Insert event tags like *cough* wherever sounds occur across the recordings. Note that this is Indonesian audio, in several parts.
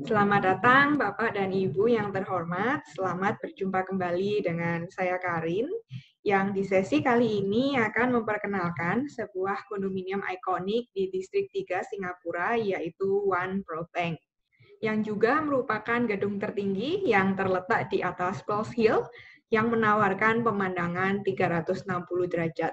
Selamat datang Bapak dan Ibu yang terhormat. Selamat berjumpa kembali dengan saya Karin yang di sesi kali ini akan memperkenalkan sebuah kondominium ikonik di distrik 3 Singapura yaitu One Pearl Bank yang juga merupakan gedung tertinggi yang terletak di atas Pearl Hill yang menawarkan pemandangan 360 derajat.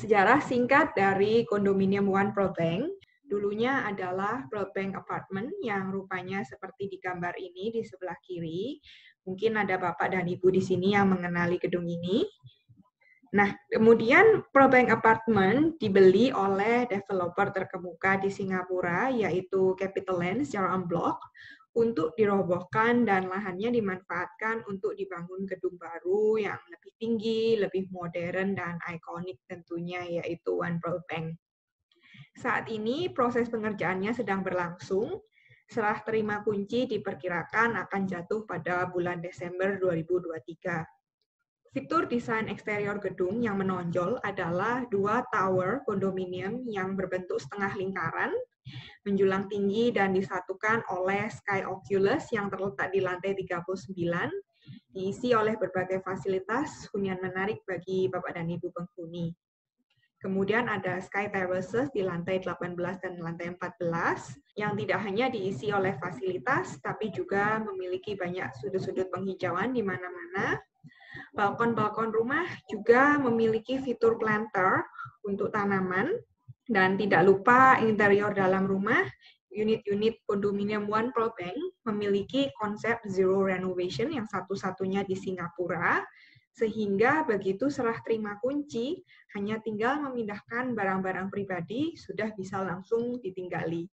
Sejarah singkat dari kondominium One Pearl Bank dulunya adalah Broadbank Apartment yang rupanya seperti di gambar ini di sebelah kiri. Mungkin ada Bapak dan Ibu di sini yang mengenali gedung ini. Nah, kemudian Probank Apartment dibeli oleh developer terkemuka di Singapura, yaitu CapitaLand secara unblock, untuk dirobohkan dan lahannya dimanfaatkan untuk dibangun gedung baru yang lebih tinggi, lebih modern, dan ikonik tentunya, yaitu One Pearl Bank. Saat ini proses pengerjaannya sedang berlangsung. Serah terima kunci diperkirakan akan jatuh pada bulan Desember 2023. Fitur desain eksterior gedung yang menonjol adalah dua tower kondominium yang berbentuk setengah lingkaran, menjulang tinggi dan disatukan oleh Sky Oculus yang terletak di lantai 39, diisi oleh berbagai fasilitas hunian menarik bagi Bapak dan Ibu penghuni. Kemudian ada Sky Terraces di lantai 18 dan lantai 14 yang tidak hanya diisi oleh fasilitas tapi juga memiliki banyak sudut-sudut penghijauan di mana-mana. Balkon-balkon rumah juga memiliki fitur planter untuk tanaman dan tidak lupa interior dalam rumah unit-unit kondominium One Pro Bank memiliki konsep zero renovation yang satu-satunya di Singapura sehingga begitu serah terima kunci, hanya tinggal memindahkan barang-barang pribadi, sudah bisa langsung ditinggali.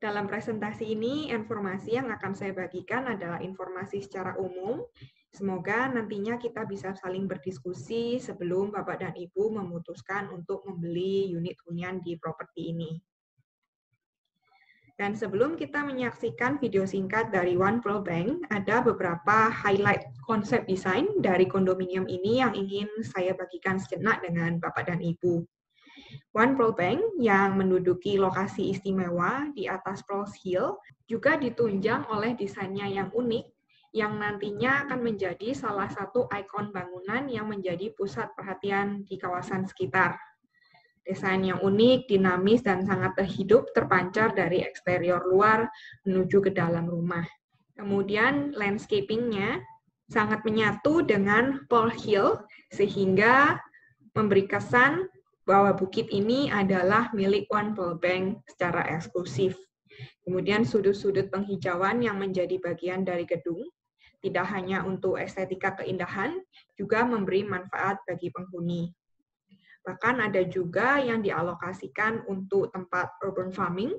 Dalam presentasi ini, informasi yang akan saya bagikan adalah informasi secara umum. Semoga nantinya kita bisa saling berdiskusi sebelum Bapak dan Ibu memutuskan untuk membeli unit hunian di properti ini. Dan sebelum kita menyaksikan video singkat dari One Pro Bank, ada beberapa highlight konsep desain dari kondominium ini yang ingin saya bagikan sejenak dengan Bapak dan Ibu. One Pro Bank yang menduduki lokasi istimewa di atas Pearls Hill juga ditunjang oleh desainnya yang unik yang nantinya akan menjadi salah satu ikon bangunan yang menjadi pusat perhatian di kawasan sekitar. Desain yang unik, dinamis, dan sangat terhidup terpancar dari eksterior luar menuju ke dalam rumah. Kemudian landscaping-nya sangat menyatu dengan Paul Hill, sehingga memberi kesan bahwa bukit ini adalah milik One Pearl Bank secara eksklusif. Kemudian sudut-sudut penghijauan yang menjadi bagian dari gedung, tidak hanya untuk estetika keindahan, juga memberi manfaat bagi penghuni. Bahkan ada juga yang dialokasikan untuk tempat urban farming,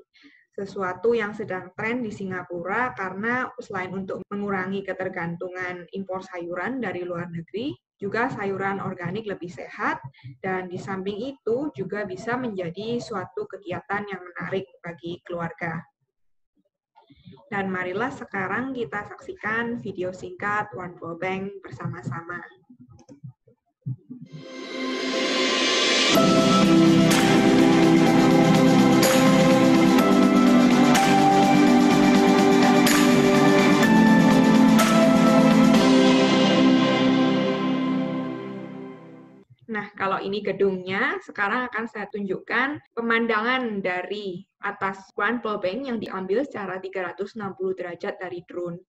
sesuatu yang sedang tren di Singapura karena selain untuk mengurangi ketergantungan impor sayuran dari luar negeri, juga sayuran organik lebih sehat, dan di samping itu juga bisa menjadi suatu kegiatan yang menarik bagi keluarga. Dan marilah sekarang kita saksikan video singkat One World Bank bersama-sama. Nah, kalau ini gedungnya, sekarang akan saya tunjukkan pemandangan dari atas Grand Bank yang diambil secara 360 derajat dari drone.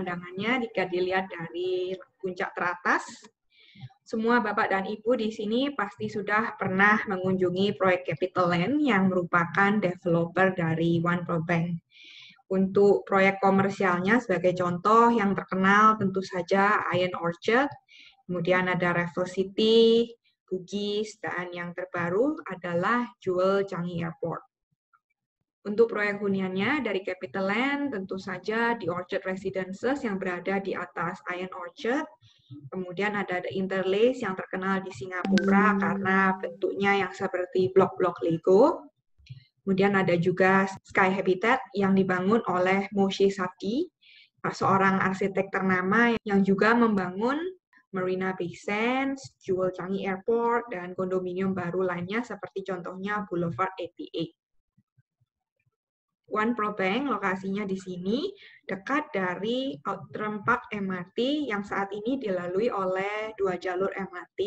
Semuanya jika dilihat dari puncak teratas. Semua Bapak dan Ibu di sini pasti sudah pernah mengunjungi proyek Capital Land yang merupakan developer dari One Pro Bank. Untuk proyek komersialnya sebagai contoh yang terkenal tentu saja Iron Orchard, kemudian ada Raffle City, Bugis, dan yang terbaru adalah Jewel Changi Airport. Untuk proyek huniannya dari Capital Land, tentu saja di Orchard Residences yang berada di atas Iron Orchard. Kemudian ada The Interlace yang terkenal di Singapura karena bentuknya yang seperti blok-blok Lego. Kemudian ada juga Sky Habitat yang dibangun oleh Moshe Sati, seorang arsitek ternama yang juga membangun Marina Bay Sands, Jewel Changi Airport, dan kondominium baru lainnya seperti contohnya Boulevard 88. One Pro Bank lokasinya di sini dekat dari Outram Park MRT yang saat ini dilalui oleh dua jalur MRT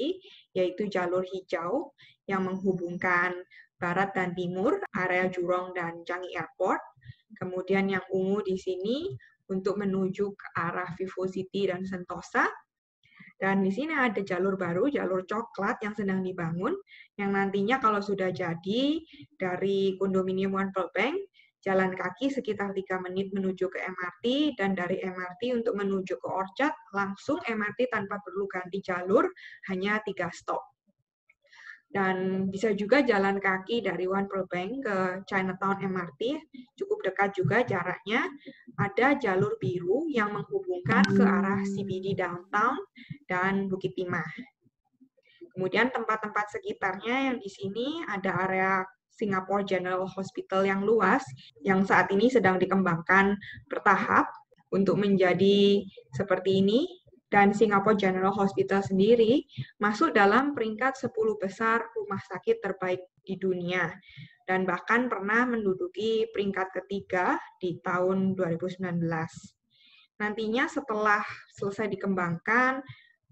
yaitu jalur hijau yang menghubungkan barat dan timur area Jurong dan Changi Airport. Kemudian yang ungu di sini untuk menuju ke arah Vivo City dan Sentosa. Dan di sini ada jalur baru, jalur coklat yang sedang dibangun, yang nantinya kalau sudah jadi dari kondominium One Pearl Bank jalan kaki sekitar 3 menit menuju ke MRT, dan dari MRT untuk menuju ke Orchard, langsung MRT tanpa perlu ganti jalur, hanya 3 stop. Dan bisa juga jalan kaki dari One Pearl Bank ke Chinatown MRT, cukup dekat juga jaraknya. Ada jalur biru yang menghubungkan ke arah CBD Downtown dan Bukit Timah. Kemudian tempat-tempat sekitarnya yang di sini ada area Singapore General Hospital yang luas yang saat ini sedang dikembangkan bertahap untuk menjadi seperti ini dan Singapore General Hospital sendiri masuk dalam peringkat 10 besar rumah sakit terbaik di dunia dan bahkan pernah menduduki peringkat ketiga di tahun 2019. Nantinya setelah selesai dikembangkan,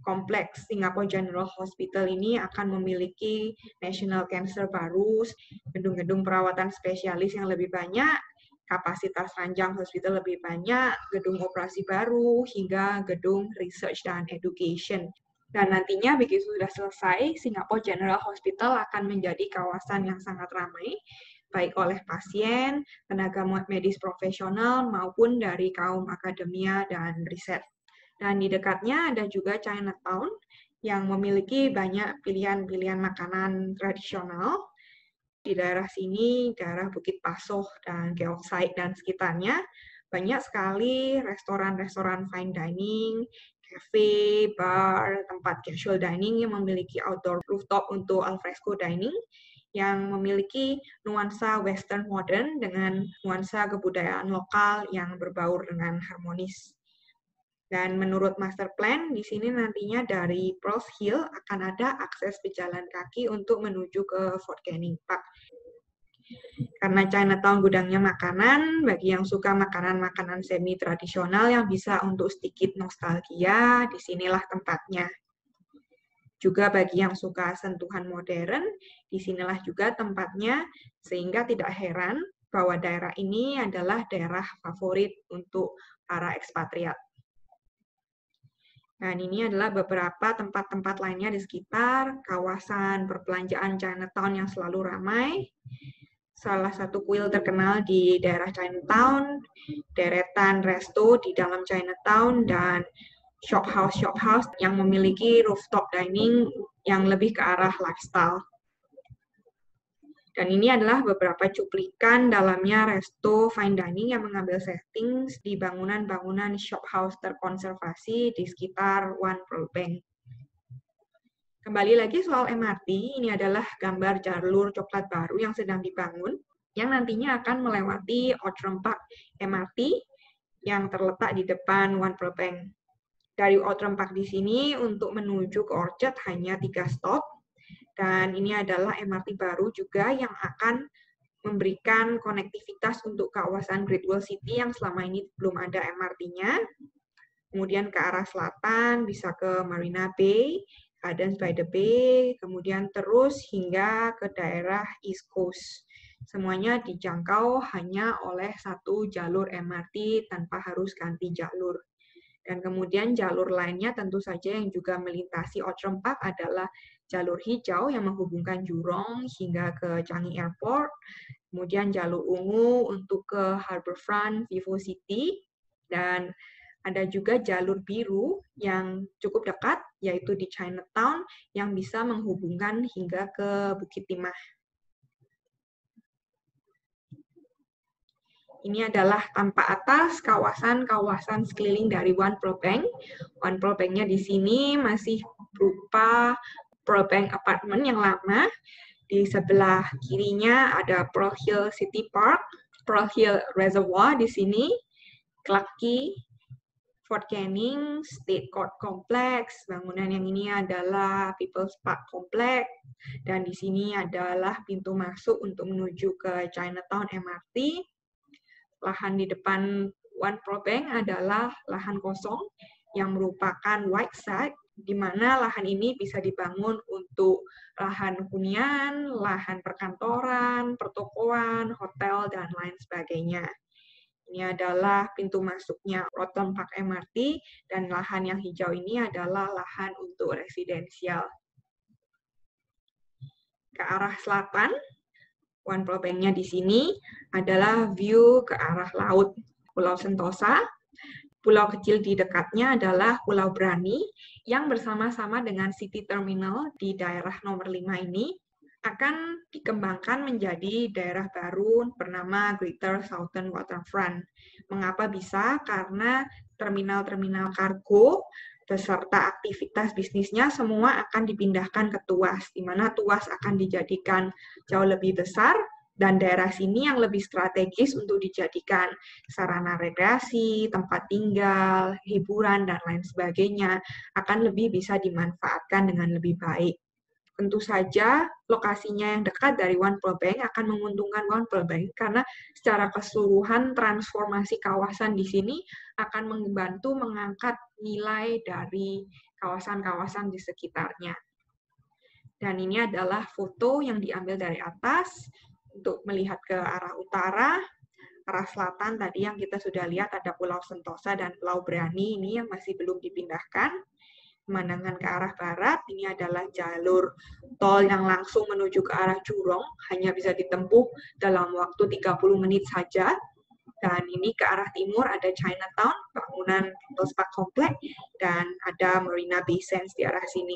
kompleks Singapore General Hospital ini akan memiliki National Cancer baru, gedung-gedung perawatan spesialis yang lebih banyak, kapasitas ranjang hospital lebih banyak, gedung operasi baru, hingga gedung research dan education. Dan nantinya begitu sudah selesai, Singapore General Hospital akan menjadi kawasan yang sangat ramai, baik oleh pasien, tenaga medis profesional, maupun dari kaum akademia dan riset. Dan di dekatnya ada juga Chinatown yang memiliki banyak pilihan-pilihan makanan tradisional. Di daerah sini, daerah Bukit Pasoh dan Geokside dan sekitarnya, banyak sekali restoran-restoran fine dining, cafe, bar, tempat casual dining yang memiliki outdoor rooftop untuk alfresco dining, yang memiliki nuansa western modern dengan nuansa kebudayaan lokal yang berbaur dengan harmonis. Dan menurut master plan, di sini nantinya dari Pearls Hill akan ada akses pejalan kaki untuk menuju ke Fort Canning Park. Karena Chinatown gudangnya makanan, bagi yang suka makanan-makanan semi-tradisional yang bisa untuk sedikit nostalgia, di sinilah tempatnya. Juga bagi yang suka sentuhan modern, di sinilah juga tempatnya, sehingga tidak heran bahwa daerah ini adalah daerah favorit untuk para ekspatriat. Dan ini adalah beberapa tempat-tempat lainnya di sekitar kawasan perbelanjaan Chinatown yang selalu ramai. Salah satu kuil terkenal di daerah Chinatown, deretan resto di dalam Chinatown, dan shop house-shop house yang memiliki rooftop dining yang lebih ke arah lifestyle. Dan ini adalah beberapa cuplikan dalamnya resto fine dining yang mengambil setting di bangunan-bangunan shop house terkonservasi di sekitar One Pearl Bank. Kembali lagi soal MRT, ini adalah gambar jalur coklat baru yang sedang dibangun, yang nantinya akan melewati Outram Park MRT yang terletak di depan One Pearl Bank. Dari Outram Park di sini untuk menuju ke Orchard hanya tiga stop, dan ini adalah MRT baru juga yang akan memberikan konektivitas untuk kawasan Great Wall City yang selama ini belum ada MRT-nya. Kemudian ke arah selatan bisa ke Marina Bay, Gardens by the Bay, kemudian terus hingga ke daerah East Coast. Semuanya dijangkau hanya oleh satu jalur MRT tanpa harus ganti jalur. Dan kemudian jalur lainnya tentu saja yang juga melintasi Outram Park adalah jalur hijau yang menghubungkan Jurong hingga ke Changi Airport, kemudian jalur ungu untuk ke Harbourfront, Vivo City, dan ada juga jalur biru yang cukup dekat, yaitu di Chinatown, yang bisa menghubungkan hingga ke Bukit Timah. Ini adalah tanpa atas kawasan-kawasan sekeliling dari One Pro Bank. One Pro Bank-nya di sini masih berupa Pro Bank Apartment yang lama. Di sebelah kirinya ada Pro Hill City Park, Pro Hill Reservoir di sini, Clarke Fort Canning, State Court Complex. Bangunan yang ini adalah People's Park Complex. Dan di sini adalah pintu masuk untuk menuju ke Chinatown MRT lahan di depan One Pro Bank adalah lahan kosong yang merupakan white site, di mana lahan ini bisa dibangun untuk lahan hunian, lahan perkantoran, pertokoan, hotel, dan lain sebagainya. Ini adalah pintu masuknya Rotten Park MRT, dan lahan yang hijau ini adalah lahan untuk residensial. Ke arah selatan, One Pro Bank-nya di sini adalah view ke arah laut Pulau Sentosa. Pulau kecil di dekatnya adalah Pulau Brani yang bersama-sama dengan City Terminal di daerah nomor 5 ini akan dikembangkan menjadi daerah baru bernama Greater Southern Waterfront. Mengapa bisa? Karena terminal-terminal kargo beserta aktivitas bisnisnya semua akan dipindahkan ke Tuas, di mana Tuas akan dijadikan jauh lebih besar dan daerah sini yang lebih strategis untuk dijadikan sarana rekreasi, tempat tinggal, hiburan, dan lain sebagainya akan lebih bisa dimanfaatkan dengan lebih baik. Tentu saja lokasinya yang dekat dari One Pearl Bank akan menguntungkan One Pearl Bank karena secara keseluruhan transformasi kawasan di sini akan membantu mengangkat nilai dari kawasan-kawasan di sekitarnya. Dan ini adalah foto yang diambil dari atas untuk melihat ke arah utara, arah selatan tadi yang kita sudah lihat ada Pulau Sentosa dan Pulau Brani ini yang masih belum dipindahkan pemandangan ke arah barat, ini adalah jalur tol yang langsung menuju ke arah Jurong, hanya bisa ditempuh dalam waktu 30 menit saja. Dan ini ke arah timur ada Chinatown, bangunan People's Park Complex, dan ada Marina Bay Sands di arah sini.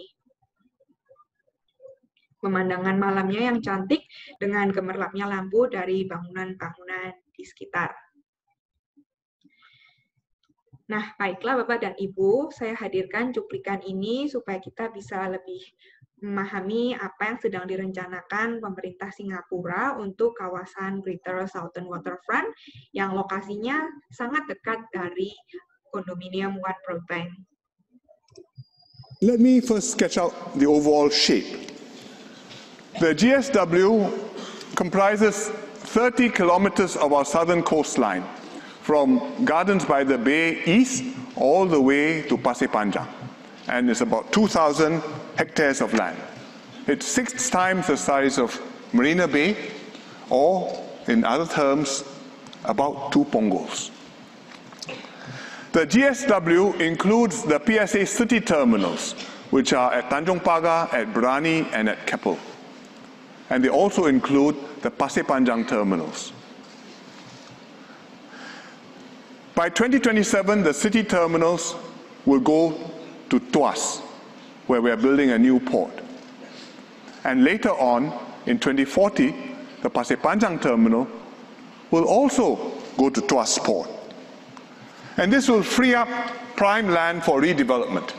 Pemandangan malamnya yang cantik dengan gemerlapnya lampu dari bangunan-bangunan di sekitar. Nah, baiklah Bapak dan Ibu, saya hadirkan cuplikan ini supaya kita bisa lebih memahami apa yang sedang direncanakan pemerintah Singapura untuk kawasan Greater Southern Waterfront yang lokasinya sangat dekat dari kondominium One Bank. Let me first sketch out the overall shape. The GSW comprises 30 kilometers of our southern coastline. from Gardens by the Bay east all the way to Pasir Panjang. And it's about 2,000 hectares of land. It's six times the size of Marina Bay, or in other terms, about two Pongos. The GSW includes the PSA city terminals, which are at Tanjong Pagar, at Brani, and at Keppel. And they also include the Pasir Panjang terminals. By 2027, the city terminals will go to Tuas, where we are building a new port. And later on, in 2040, the Pasir Panjang terminal will also go to Tuas port. And this will free up prime land for redevelopment.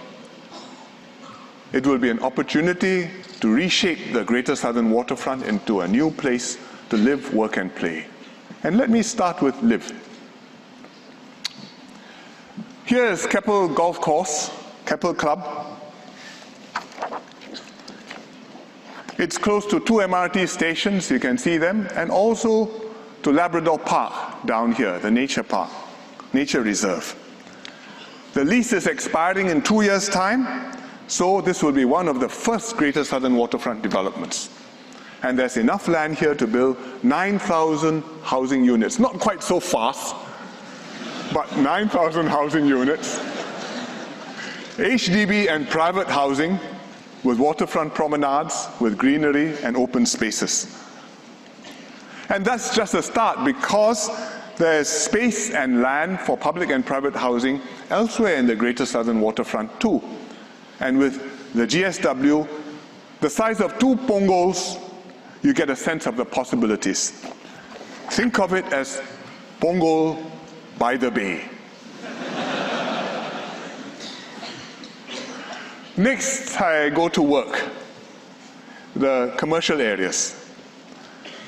It will be an opportunity to reshape the Greater Southern Waterfront into a new place to live, work, and play. And let me start with live. Here is Keppel Golf Course, Keppel Club. It's close to two MRT stations, you can see them, and also to Labrador Park down here, the nature park, nature reserve. The lease is expiring in two years' time, so this will be one of the first Greater Southern Waterfront developments. And there's enough land here to build 9,000 housing units. Not quite so fast, but 9,000 housing units. HDB and private housing with waterfront promenades, with greenery and open spaces. And that's just a start because there's space and land for public and private housing elsewhere in the Greater Southern Waterfront too. And with the GSW, the size of two Pongols, you get a sense of the possibilities. Think of it as Pongol by the bay. *laughs* Next, I go to work, the commercial areas.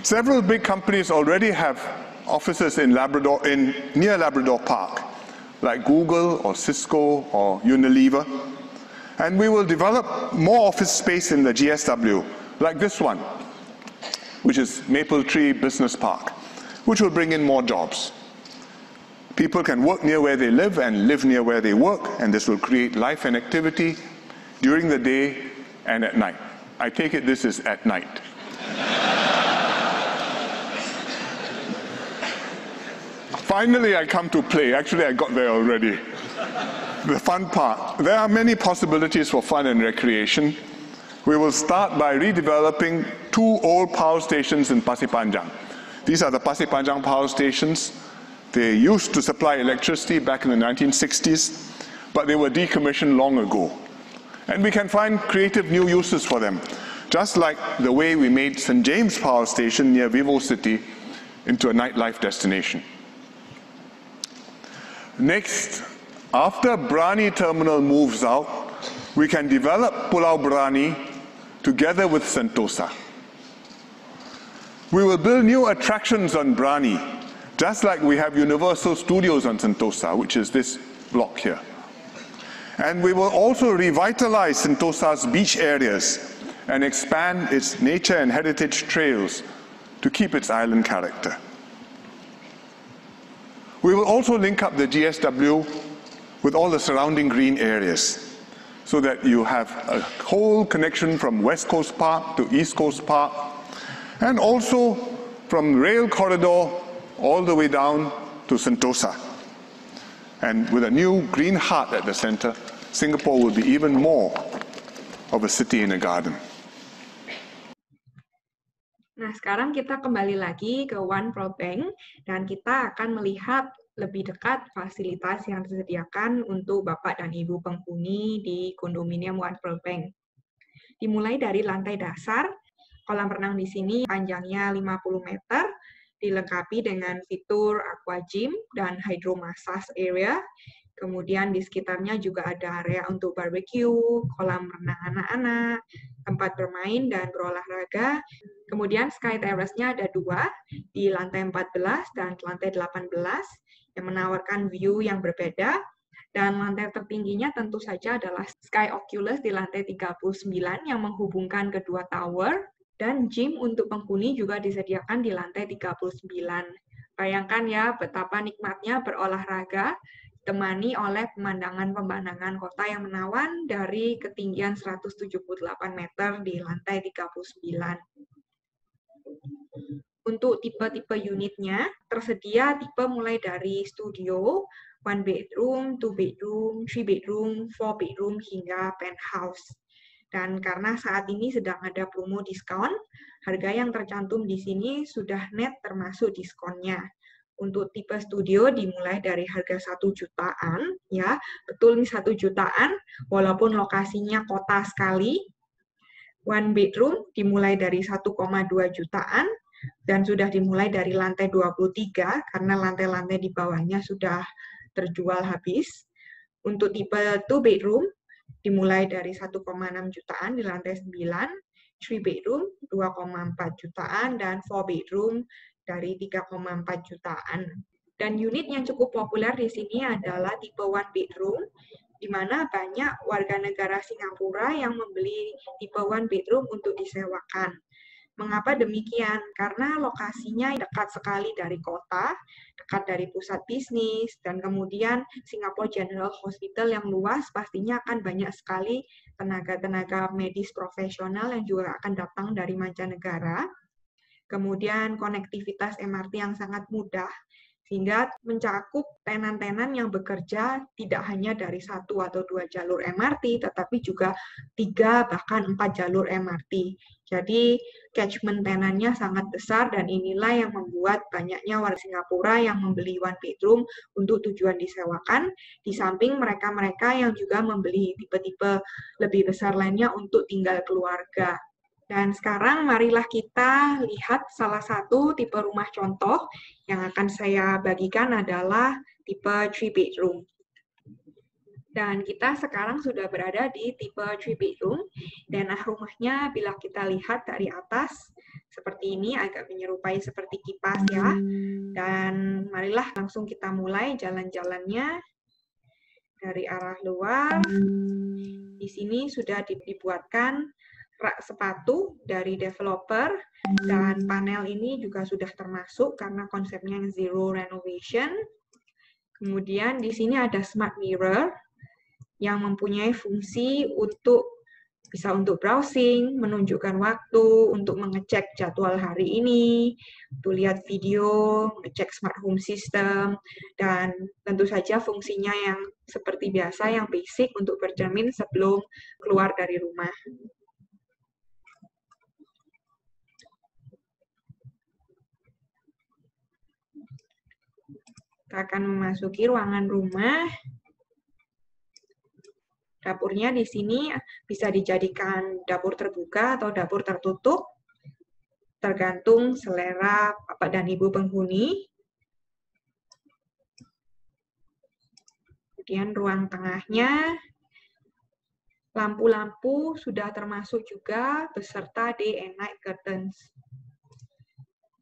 Several big companies already have offices in Labrador, in near Labrador Park, like Google or Cisco or Unilever. And we will develop more office space in the GSW, like this one, which is Maple Tree Business Park, which will bring in more jobs. People can work near where they live and live near where they work, and this will create life and activity during the day and at night. I take it this is at night. *laughs* Finally, I come to play. Actually, I got there already. The fun part. There are many possibilities for fun and recreation. We will start by redeveloping two old power stations in Pasir Panjang. These are the Pasir Panjang power stations. They used to supply electricity back in the 1960s, but they were decommissioned long ago. And we can find creative new uses for them, just like the way we made St. James Power Station near Vivo City into a nightlife destination. Next, after Brani terminal moves out, we can develop Pulau Brani together with Sentosa. We will build new attractions on Brani, just like we have Universal Studios on Sentosa, which is this block here. And we will also revitalize Sentosa's beach areas and expand its nature and heritage trails to keep its island character. We will also link up the GSW with all the surrounding green areas so that you have a whole connection from West Coast Park to East Coast Park and also from rail corridor all the way down to Sentosa. And with a new green heart at the center, Singapore will be even more of a city in a garden. Nah, sekarang kita kembali lagi ke One Pro Bank dan kita akan melihat lebih dekat fasilitas yang disediakan untuk Bapak dan Ibu penghuni di kondominium One Pro Bank. Dimulai dari lantai dasar, kolam renang di sini panjangnya 50 meter, dilengkapi dengan fitur aqua gym dan hydro massage area Kemudian di sekitarnya juga ada area untuk barbecue, kolam renang anak-anak, tempat bermain dan berolahraga. Kemudian sky terrace-nya ada dua, di lantai 14 dan lantai 18, yang menawarkan view yang berbeda. Dan lantai tertingginya tentu saja adalah Sky Oculus di lantai 39 yang menghubungkan kedua tower. Dan gym untuk penghuni juga disediakan di lantai 39. Bayangkan ya betapa nikmatnya berolahraga ditemani oleh pemandangan-pemandangan kota yang menawan dari ketinggian 178 meter di lantai 39. Untuk tipe-tipe unitnya, tersedia tipe mulai dari studio, one bedroom, two bedroom, three bedroom, four bedroom, hingga penthouse. Dan karena saat ini sedang ada promo diskon, harga yang tercantum di sini sudah net termasuk diskonnya untuk tipe studio dimulai dari harga satu jutaan, ya betul nih satu jutaan, walaupun lokasinya kota sekali. One bedroom dimulai dari 1,2 jutaan dan sudah dimulai dari lantai 23 karena lantai-lantai di bawahnya sudah terjual habis. Untuk tipe two bedroom dimulai dari 1,6 jutaan di lantai 9, three bedroom 2,4 jutaan dan four bedroom dari 3,4 jutaan. Dan unit yang cukup populer di sini adalah tipe one bedroom, di mana banyak warga negara Singapura yang membeli tipe one bedroom untuk disewakan. Mengapa demikian? Karena lokasinya dekat sekali dari kota, dekat dari pusat bisnis, dan kemudian Singapore General Hospital yang luas pastinya akan banyak sekali tenaga-tenaga medis profesional yang juga akan datang dari mancanegara kemudian konektivitas MRT yang sangat mudah, sehingga mencakup tenan-tenan yang bekerja tidak hanya dari satu atau dua jalur MRT, tetapi juga tiga bahkan empat jalur MRT. Jadi catchment tenannya sangat besar dan inilah yang membuat banyaknya warga Singapura yang membeli one bedroom untuk tujuan disewakan, di samping mereka-mereka yang juga membeli tipe-tipe lebih besar lainnya untuk tinggal keluarga. Dan sekarang marilah kita lihat salah satu tipe rumah contoh yang akan saya bagikan adalah tipe 3 bedroom. Dan kita sekarang sudah berada di tipe 3 bedroom, dan rumahnya bila kita lihat dari atas, seperti ini, agak menyerupai seperti kipas ya. Dan marilah langsung kita mulai jalan-jalannya dari arah luar. Di sini sudah dibuatkan rak sepatu dari developer dan panel ini juga sudah termasuk karena konsepnya zero renovation. Kemudian di sini ada smart mirror yang mempunyai fungsi untuk bisa untuk browsing, menunjukkan waktu, untuk mengecek jadwal hari ini, untuk lihat video, mengecek smart home system, dan tentu saja fungsinya yang seperti biasa, yang basic untuk bercermin sebelum keluar dari rumah. Kita akan memasuki ruangan rumah. Dapurnya di sini bisa dijadikan dapur terbuka atau dapur tertutup, tergantung selera Bapak dan Ibu penghuni. Kemudian ruang tengahnya, lampu-lampu sudah termasuk juga beserta day and night curtains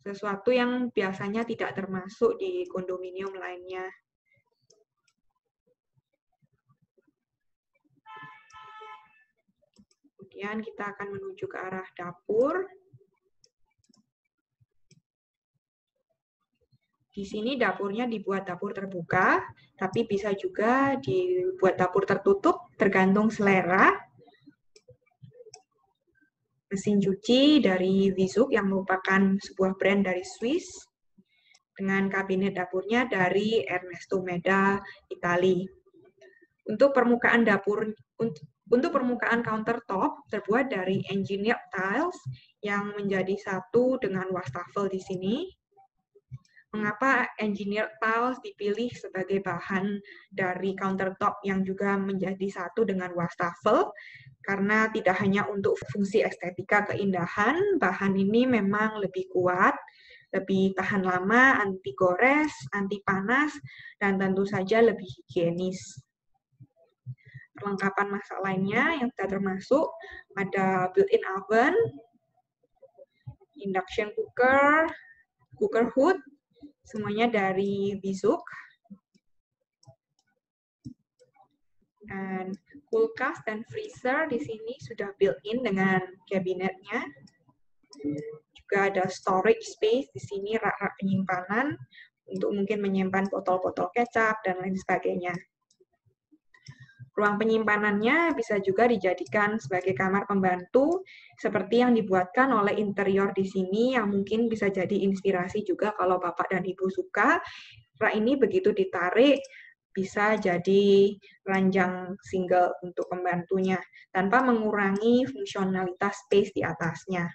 sesuatu yang biasanya tidak termasuk di kondominium lainnya. Kemudian kita akan menuju ke arah dapur. Di sini dapurnya dibuat dapur terbuka, tapi bisa juga dibuat dapur tertutup, tergantung selera mesin cuci dari Vizuk yang merupakan sebuah brand dari Swiss dengan kabinet dapurnya dari Ernesto Meda, Itali. Untuk permukaan dapur untuk permukaan countertop terbuat dari engineered tiles yang menjadi satu dengan wastafel di sini. Mengapa engineered tiles dipilih sebagai bahan dari countertop yang juga menjadi satu dengan wastafel? karena tidak hanya untuk fungsi estetika keindahan, bahan ini memang lebih kuat, lebih tahan lama, anti gores, anti panas, dan tentu saja lebih higienis. Perlengkapan masak lainnya yang tidak termasuk ada built-in oven, induction cooker, cooker hood, semuanya dari Bizuk. Dan kulkas dan freezer di sini sudah built-in dengan kabinetnya. Juga ada storage space di sini, rak-rak penyimpanan untuk mungkin menyimpan botol-botol kecap dan lain sebagainya. Ruang penyimpanannya bisa juga dijadikan sebagai kamar pembantu seperti yang dibuatkan oleh interior di sini yang mungkin bisa jadi inspirasi juga kalau Bapak dan Ibu suka. Rak ini begitu ditarik bisa jadi ranjang single untuk pembantunya tanpa mengurangi fungsionalitas space di atasnya.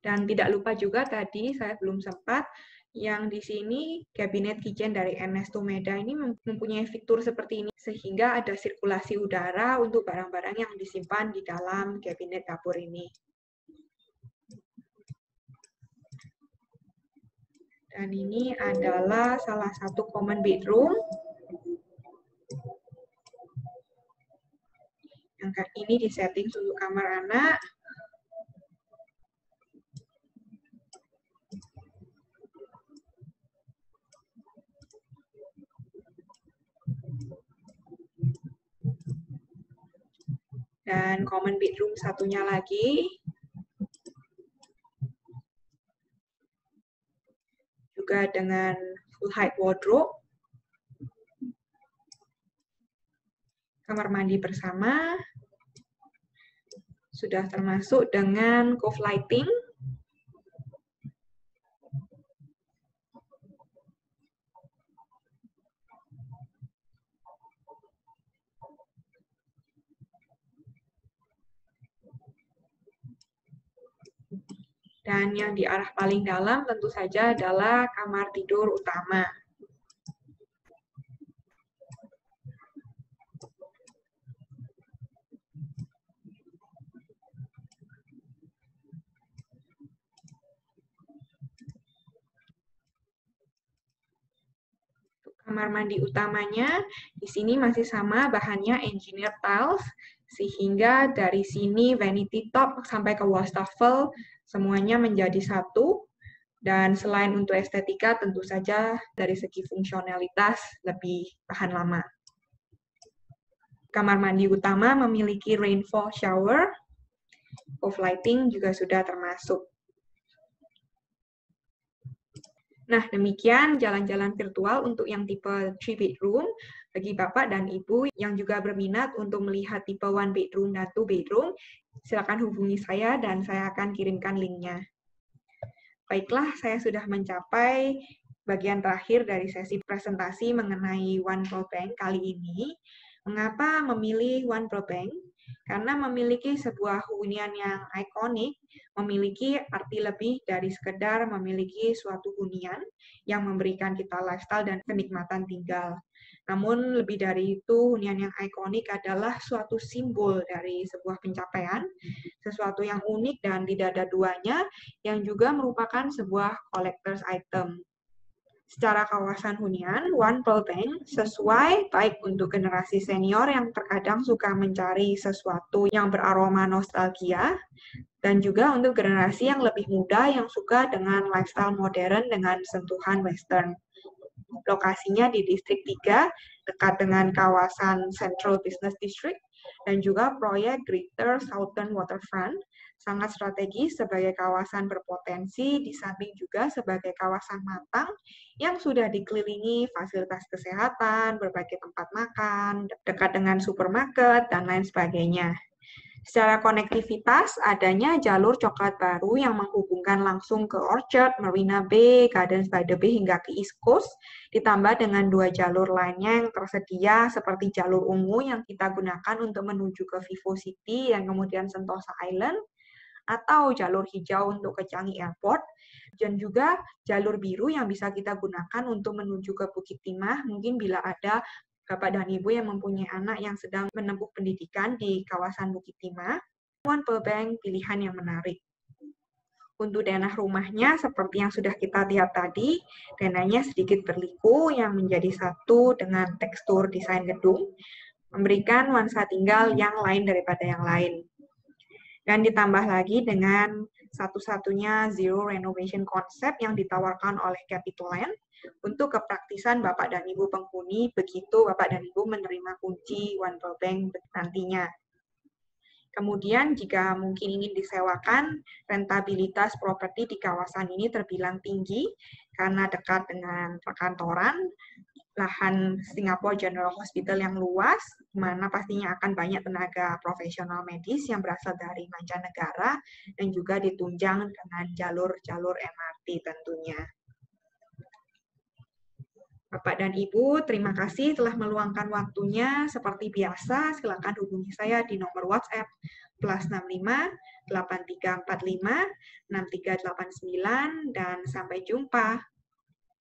Dan tidak lupa juga tadi saya belum sempat yang di sini kabinet kitchen dari Ernesto Meda ini mempunyai fitur seperti ini sehingga ada sirkulasi udara untuk barang-barang yang disimpan di dalam kabinet dapur ini. Dan ini adalah salah satu common bedroom. Yang ini disetting untuk kamar anak. Dan common bedroom satunya lagi. juga dengan full height wardrobe. Kamar mandi bersama. Sudah termasuk dengan cove lighting. Yang di arah paling dalam tentu saja adalah kamar tidur utama. kamar mandi utamanya di sini masih sama bahannya engineer tiles sehingga dari sini vanity top sampai ke wastafel semuanya menjadi satu, dan selain untuk estetika, tentu saja dari segi fungsionalitas lebih tahan lama. Kamar mandi utama memiliki rainfall shower, off lighting juga sudah termasuk. Nah, demikian jalan-jalan virtual untuk yang tipe 3 bedroom bagi Bapak dan Ibu yang juga berminat untuk melihat tipe 1 bedroom dan 2 bedroom, silakan hubungi saya dan saya akan kirimkan linknya. Baiklah, saya sudah mencapai bagian terakhir dari sesi presentasi mengenai One Pro Bank kali ini. Mengapa memilih One Pro Bank? Karena memiliki sebuah hunian yang ikonik, memiliki arti lebih dari sekedar memiliki suatu hunian yang memberikan kita lifestyle dan kenikmatan tinggal. Namun lebih dari itu, hunian yang ikonik adalah suatu simbol dari sebuah pencapaian, sesuatu yang unik dan tidak ada duanya, yang juga merupakan sebuah collector's item. Secara kawasan hunian, One Pearl Bank sesuai baik untuk generasi senior yang terkadang suka mencari sesuatu yang beraroma nostalgia, dan juga untuk generasi yang lebih muda yang suka dengan lifestyle modern dengan sentuhan western. Lokasinya di distrik 3, dekat dengan kawasan Central Business District, dan juga proyek Greater Southern Waterfront, sangat strategis sebagai kawasan berpotensi, di samping juga sebagai kawasan matang yang sudah dikelilingi fasilitas kesehatan, berbagai tempat makan, dekat dengan supermarket, dan lain sebagainya. Secara konektivitas, adanya jalur coklat baru yang menghubungkan langsung ke Orchard, Marina Bay, Gardens by the Bay hingga ke East Coast, ditambah dengan dua jalur lainnya yang tersedia seperti jalur ungu yang kita gunakan untuk menuju ke Vivo City dan kemudian Sentosa Island, atau jalur hijau untuk ke Changi Airport, dan juga jalur biru yang bisa kita gunakan untuk menuju ke Bukit Timah, mungkin bila ada Bapak dan Ibu yang mempunyai anak yang sedang menempuh pendidikan di kawasan Bukit Timah, One Bank pilihan yang menarik. Untuk denah rumahnya, seperti yang sudah kita lihat tadi, denahnya sedikit berliku yang menjadi satu dengan tekstur desain gedung, memberikan nuansa tinggal yang lain daripada yang lain. Dan ditambah lagi dengan satu-satunya zero renovation concept yang ditawarkan oleh Capital Land, untuk kepraktisan Bapak dan Ibu penghuni begitu Bapak dan Ibu menerima kunci One Pearl Bank nantinya. Kemudian jika mungkin ingin disewakan, rentabilitas properti di kawasan ini terbilang tinggi karena dekat dengan perkantoran, lahan Singapore General Hospital yang luas, mana pastinya akan banyak tenaga profesional medis yang berasal dari mancanegara dan juga ditunjang dengan jalur-jalur MRT tentunya. Bapak dan Ibu, terima kasih telah meluangkan waktunya. Seperti biasa, silakan hubungi saya di nomor WhatsApp plus 65 8345 6389 dan sampai jumpa.